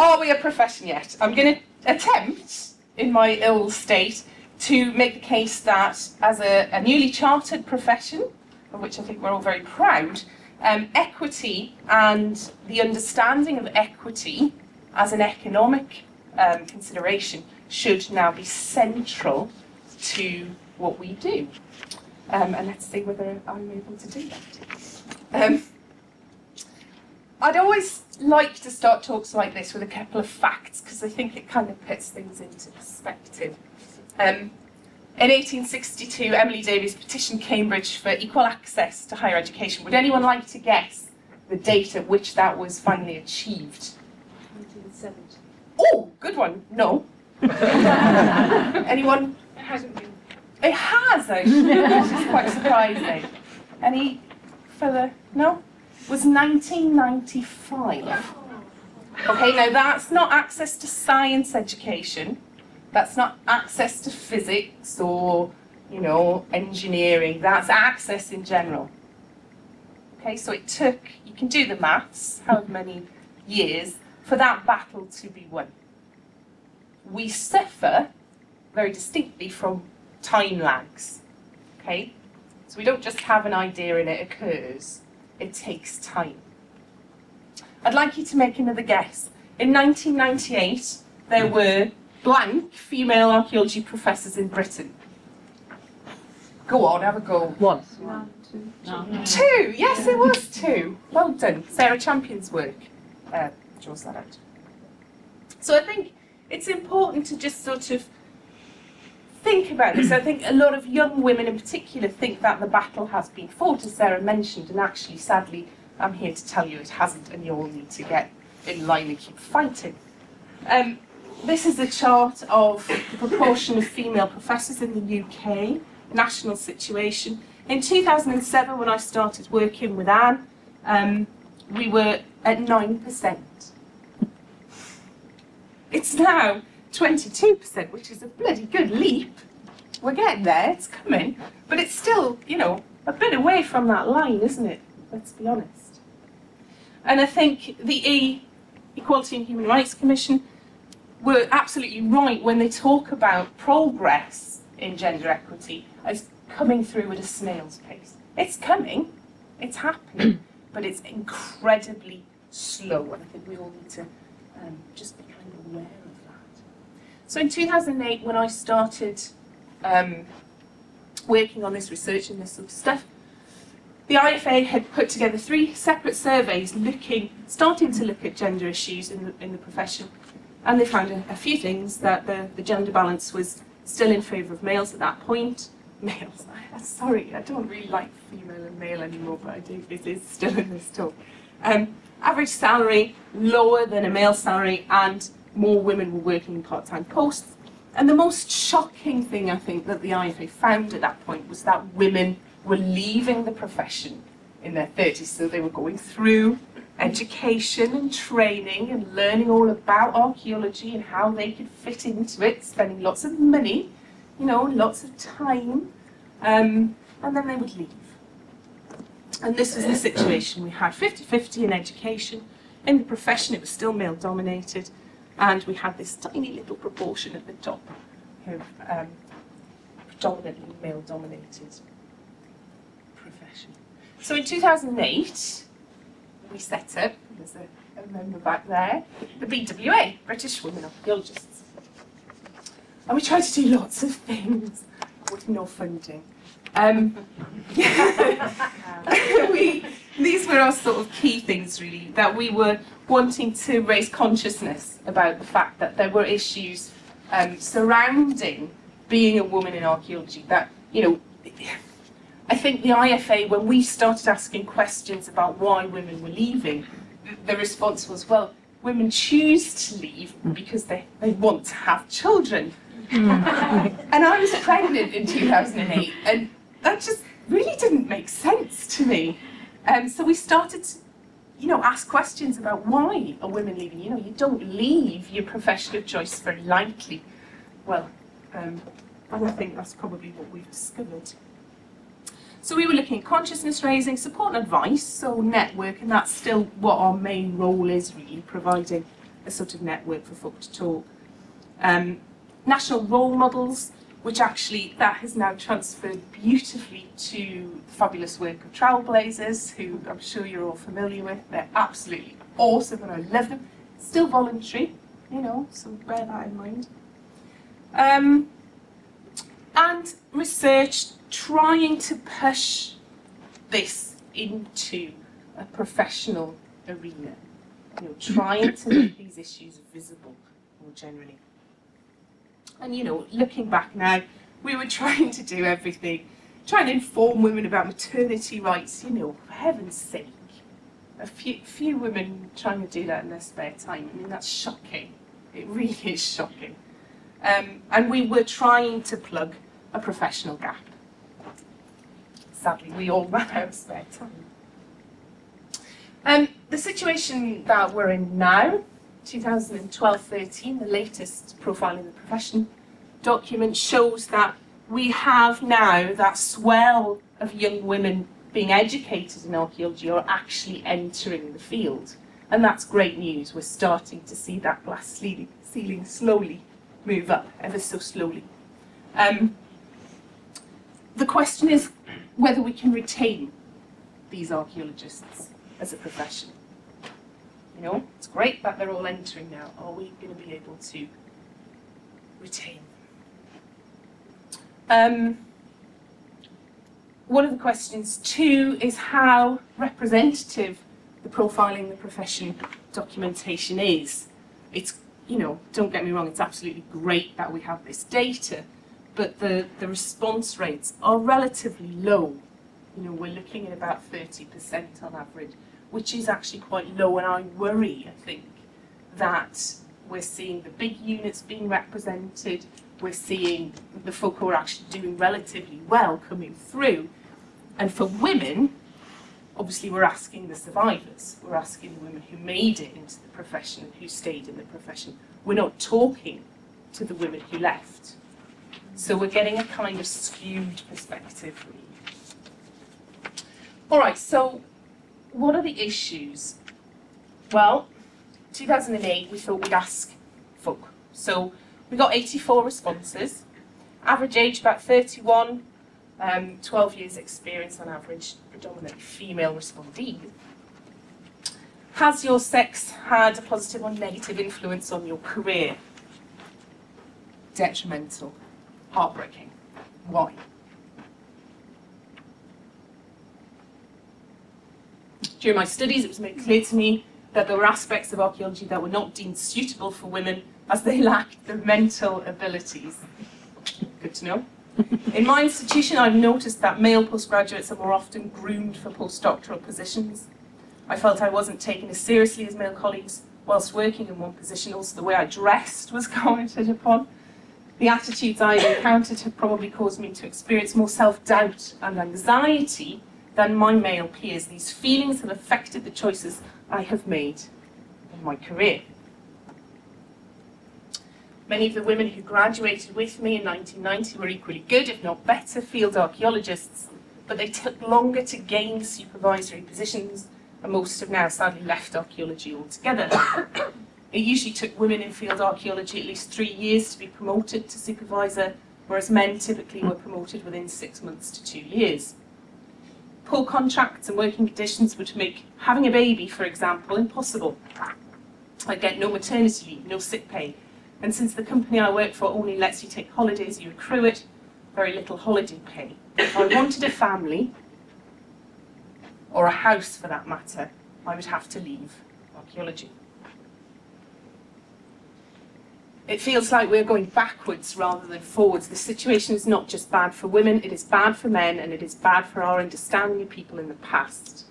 are we a profession yet? I'm going to attempt, in my ill state, to make the case that as a, a newly chartered profession, of which I think we're all very proud, um, equity and the understanding of equity as an economic um, consideration should now be central to what we do. Um, and let's see whether I'm able to do that. Um, I'd always like to start talks like this with a couple of facts because I think it kind of puts things into perspective. Um, in 1862, Emily Davies petitioned Cambridge for equal access to higher education. Would anyone like to guess the date at which that was finally achieved? 1970. Oh, good one. No. anyone? It hasn't been. It has actually, which is quite surprising. Any further? No? Was 1995. Okay, now that's not access to science education. That's not access to physics or, you know, engineering. That's access in general. Okay, so it took, you can do the maths, however many years, for that battle to be won. We suffer very distinctly from time lags. Okay? So we don't just have an idea and it occurs, it takes time. I'd like you to make another guess. In 1998, there were blank female archaeology professors in Britain. Go on, have a go. One. One, two, Two! Yes, it was two. Well done. Sarah Champion's work uh, draws that out. So I think it's important to just sort of think about this. I think a lot of young women in particular think that the battle has been fought, as Sarah mentioned, and actually, sadly, I'm here to tell you it hasn't, and you all need to get in line and keep fighting. Um, this is a chart of the proportion of female professors in the UK, national situation. In 2007, when I started working with Anne, um, we were at 9%. It's now 22%, which is a bloody good leap. We're getting there, it's coming. But it's still, you know, a bit away from that line, isn't it? Let's be honest. And I think the E, Equality and Human Rights Commission, were absolutely right when they talk about progress in gender equity as coming through at a snail's pace. It's coming, it's happening, but it's incredibly slow, and I think we all need to um, just be kind of aware. So in 2008, when I started um, working on this research and this sort of stuff, the IFA had put together three separate surveys looking, starting to look at gender issues in the, in the profession. And they found a, a few things that the, the gender balance was still in favour of males at that point. Males, I'm sorry, I don't really like female and male anymore, but I do, is still in this talk. Um, average salary lower than a male salary, and more women were working in part-time posts. And the most shocking thing I think that the IFA found at that point was that women were leaving the profession in their 30s, so they were going through education and training and learning all about archaeology and how they could fit into it, spending lots of money, you know, lots of time, um, and then they would leave. And this was the situation. We had 50-50 in education. In the profession, it was still male-dominated, and we had this tiny little proportion at the top of um, predominantly male-dominated profession. So in 2008, we set up, there's a, a member back there, the BWA, British Women Archaeologists. And we tried to do lots of things with no funding. Um, we, these were our sort of key things, really, that we were wanting to raise consciousness about the fact that there were issues um, surrounding being a woman in archaeology. That, you know, I think the IFA, when we started asking questions about why women were leaving, the, the response was, well, women choose to leave because they, they want to have children. and I was pregnant in 2008, and that just really didn't make sense to me. Um, so we started to, you know, ask questions about why are women leaving? You know, you don't leave your profession of choice very lightly. Well, um, and I think that's probably what we've discovered. So we were looking at consciousness raising, support and advice, so network, and that's still what our main role is really, providing a sort of network for folk to talk. Um, national role models, which actually that has now transferred beautifully to the fabulous work of TrowelBlazers, who I'm sure you're all familiar with. They're absolutely awesome and I love them. Still voluntary, you know, so bear that in mind. Um, and research trying to push this into a professional arena, you know, trying to make these issues visible more generally. And you know, looking back now, we were trying to do everything, trying to inform women about maternity rights, you know, for heaven's sake. A few, few women trying to do that in their spare time. I mean, that's shocking. It really is shocking. Um, and we were trying to plug a professional gap. Sadly, we all ran out of spare time. Um, the situation that we're in now, 2012-13, the latest Profiling the Profession document shows that we have now that swell of young women being educated in archaeology are actually entering the field. And that's great news. We're starting to see that glass ceiling, ceiling slowly move up, ever so slowly. Um, the question is whether we can retain these archaeologists as a profession. You know, it's great that they're all entering now. Are we going to be able to retain them? Um, one of the questions too is how representative the profiling the profession documentation is. It's, you know, don't get me wrong, it's absolutely great that we have this data, but the, the response rates are relatively low. You know, we're looking at about 30% on average, which is actually quite low, and I worry, I think, that we're seeing the big units being represented, we're seeing the folk who are actually doing relatively well coming through, and for women, obviously we're asking the survivors, we're asking the women who made it into the profession and who stayed in the profession. We're not talking to the women who left. So we're getting a kind of skewed perspective. All right, so what are the issues? Well, 2008 we thought we'd ask folk. So we got 84 responses, average age about 31, um, 12 years experience on average, predominantly female respondee. Has your sex had a positive or negative influence on your career? Detrimental, heartbreaking. Why? During my studies, it was made clear to me that there were aspects of archaeology that were not deemed suitable for women as they lacked the mental abilities. Good to know. In my institution, I've noticed that male postgraduates are more often groomed for postdoctoral positions. I felt I wasn't taken as seriously as male colleagues whilst working in one position. Also, the way I dressed was commented upon. The attitudes I encountered have probably caused me to experience more self-doubt and anxiety than my male peers. These feelings have affected the choices I have made in my career. Many of the women who graduated with me in 1990 were equally good, if not better, field archaeologists, but they took longer to gain supervisory positions, and most have now sadly left archaeology altogether. it usually took women in field archaeology at least three years to be promoted to supervisor, whereas men typically were promoted within six months to two years. Poor contracts and working conditions would make having a baby, for example, impossible. I get no maternity leave, no sick pay, and since the company I work for only lets you take holidays, you accrue it, very little holiday pay. If I wanted a family, or a house for that matter, I would have to leave archaeology. It feels like we're going backwards rather than forwards. The situation is not just bad for women, it is bad for men, and it is bad for our understanding of people in the past.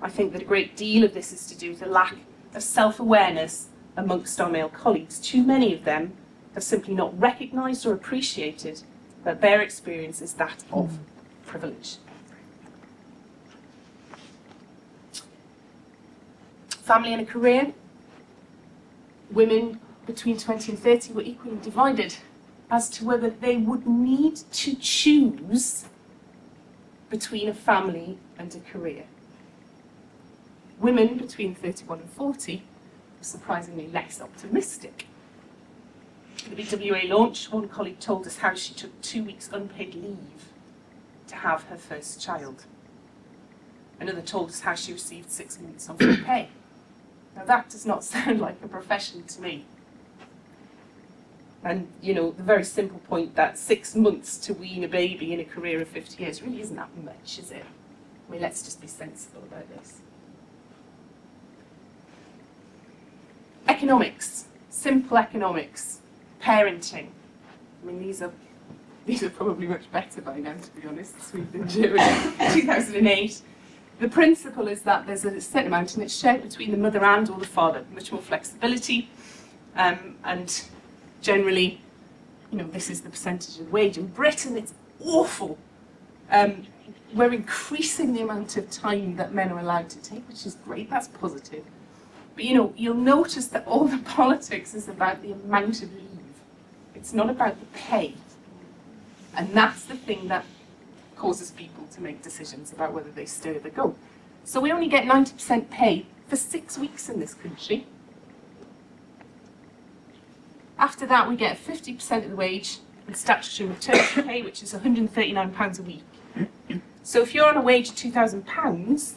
I think that a great deal of this is to do with the lack of self-awareness amongst our male colleagues. Too many of them have simply not recognised or appreciated that their experience is that of privilege. Family and a career. Women between 20 and 30 were equally divided as to whether they would need to choose between a family and a career. Women between 31 and 40 were surprisingly less optimistic. At the BWA launch, one colleague told us how she took two weeks unpaid leave to have her first child. Another told us how she received six months of pay. Now that does not sound like a profession to me. And, you know, the very simple point that six months to wean a baby in a career of 50 years really isn't that much, is it? I mean, let's just be sensible about this. Economics, simple economics, parenting. I mean, these are these are probably much better by now, to be honest. Sweden and Germany, 2008. The principle is that there's a certain amount and it's shared between the mother and or the father, much more flexibility. Um, and generally, you know, this is the percentage of wage. In Britain, it's awful. Um, we're increasing the amount of time that men are allowed to take, which is great, that's positive. But you know, you'll notice that all the politics is about the amount of leave. It's not about the pay. And that's the thing that causes people to make decisions about whether they stay or they go. So we only get 90% pay for six weeks in this country. After that, we get 50% of the wage in statutory maternity pay, which is £139 a week. So if you're on a wage of £2,000,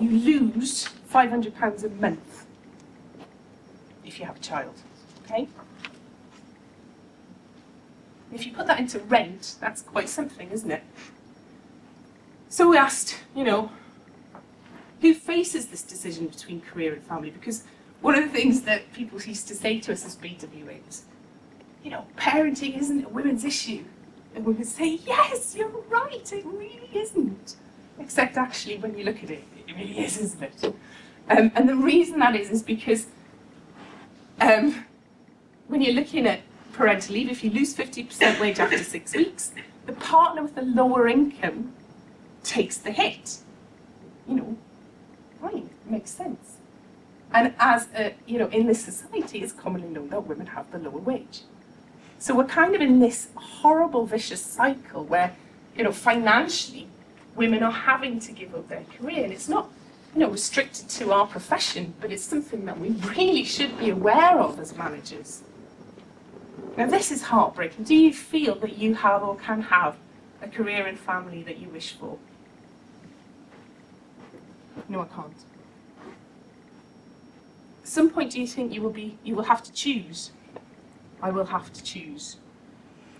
you lose £500 a month if you have a child. Okay? If you put that into rent, that's quite something, isn't it? So we asked, you know, who faces this decision between career and family? Because one of the things that people used to say to us as BWAs, you know, parenting isn't a women's issue. And we would say, yes, you're right, it really isn't. Except actually, when you look at it, it really is, isn't it? Um, and the reason that is, is because um, when you're looking at parental leave, if you lose 50% wage after six weeks, the partner with the lower income takes the hit. You know, right, makes sense. And as a, you know, in this society, it's commonly known that women have the lower wage. So we're kind of in this horrible, vicious cycle where, you know, financially, women are having to give up their career. And it's not, you know, restricted to our profession, but it's something that we really should be aware of as managers. Now, this is heartbreaking. Do you feel that you have or can have a career and family that you wish for? No, I can't. At some point, do you think you will be, you will have to choose? I will have to choose.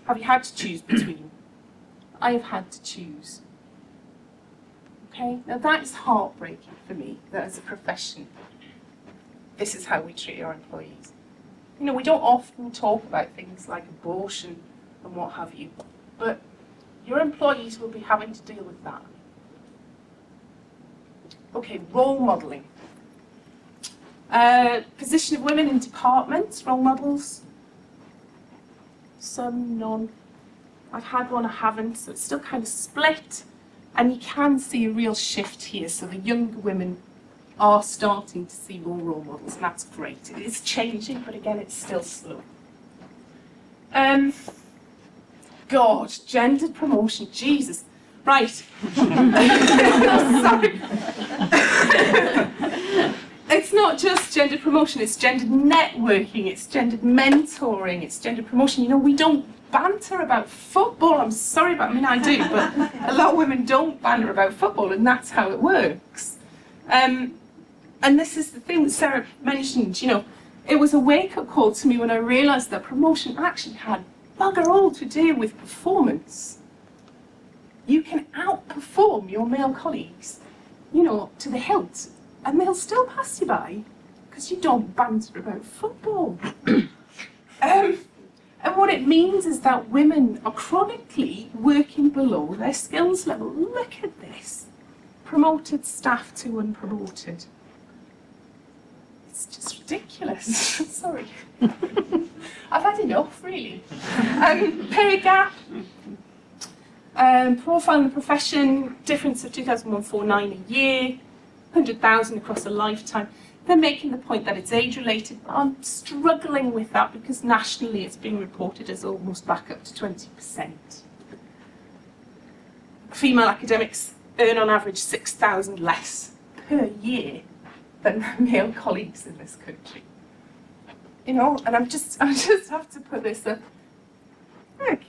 Have you had to choose between? I have had to choose. Okay, now that is heartbreaking for me, that as a profession, this is how we treat our employees. You know, we don't often talk about things like abortion and what have you, but your employees will be having to deal with that. Okay, role modelling. Uh, position of women in departments, role models. Some, none. I've had one, I haven't, so it's still kind of split. And you can see a real shift here. So the younger women are starting to see more role models, and that's great. It is changing, but again, it's still slow. Um, God, gendered promotion, Jesus. Right. Sorry. it's not just gendered promotion, it's gendered networking, it's gendered mentoring, it's gendered promotion. You know, we don't banter about football. I'm sorry about I mean I do, but a lot of women don't banter about football and that's how it works. Um, and this is the thing that Sarah mentioned, you know, it was a wake-up call to me when I realised that promotion actually had bugger all to do with performance. You can outperform your male colleagues, you know, to the hilt, and they'll still pass you by because you don't banter about football. um, and what it means is that women are chronically working below their skills level. Look at this. Promoted staff to unpromoted. It's just ridiculous. Sorry. I've had enough, really. Um, pay gap. Um, profile in the profession, difference of 2001 a year, 100,000 across a lifetime. They're making the point that it's age related. I'm struggling with that because nationally it's being reported as almost back up to 20%. Female academics earn on average 6,000 less per year than male colleagues in this country. you know, and I'm just, I just have to put this up. Look,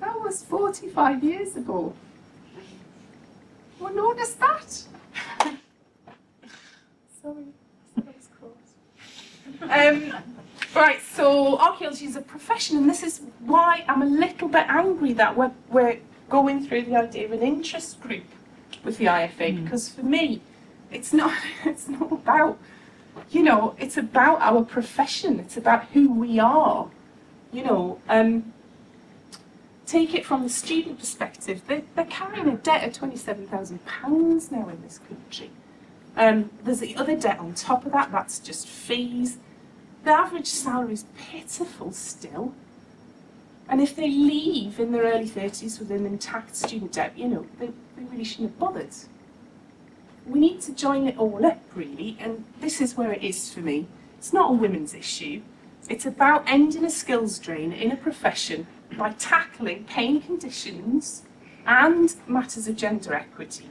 that was 45 years ago. Well, notice that. Sorry. Um, right, so archaeology is a profession, and this is why I'm a little bit angry that we're, we're going through the idea of an interest group with the IFA, because for me, it's not, it's not about, you know, it's about our profession, it's about who we are, you know. Um, take it from the student perspective, they're, they're carrying a debt of £27,000 now in this country. Um, there's the other debt on top of that, that's just fees. The average salary is pitiful still. And if they leave in their early 30s with an intact student debt, you know, they, they really shouldn't have bothered. We need to join it all up, really, and this is where it is for me. It's not a women's issue. It's about ending a skills drain in a profession by tackling pain conditions and matters of gender equity,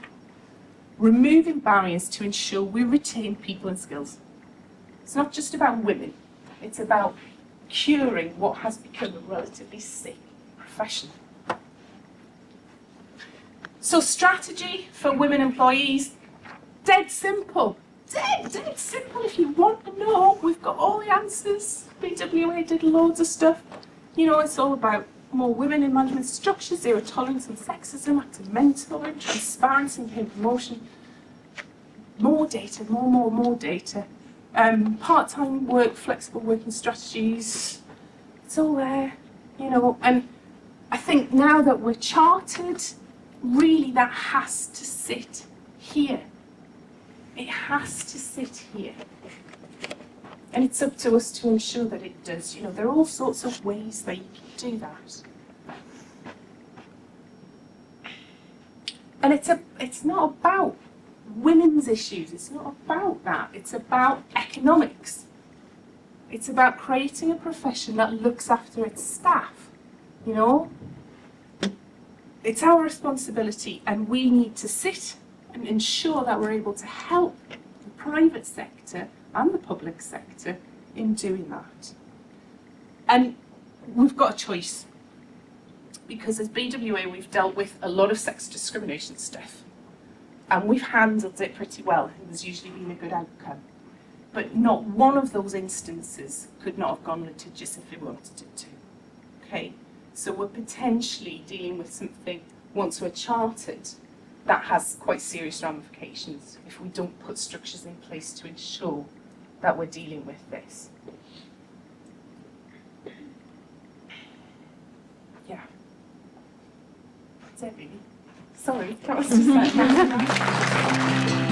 removing barriers to ensure we retain people and skills. It's not just about women, it's about curing what has become a relatively sick profession. So strategy for women employees, dead simple. Dead, dead simple. If you want to know, we've got all the answers. BWA did loads of stuff. You know, it's all about more women in management structures, zero tolerance on sexism, active mentoring, transparency and promotion. More data, more, more, more data. Um, part-time work, flexible working strategies. It's all there, you know. And I think now that we're chartered, really that has to sit here. It has to sit here. And it's up to us to ensure that it does. You know, there are all sorts of ways that you can do that. And it's a it's not about women's issues, it's not about that. It's about economics. It's about creating a profession that looks after its staff. You know? It's our responsibility and we need to sit and ensure that we're able to help the private sector and the public sector in doing that. And we've got a choice because as BWA we've dealt with a lot of sex discrimination stuff and we've handled it pretty well and there's usually been a good outcome. But not one of those instances could not have gone litigious if we wanted it to. Okay, so we're potentially dealing with something once we're chartered that has quite serious ramifications if we don't put structures in place to ensure that we're dealing with this. Yeah. That's it really. Sorry, that was just like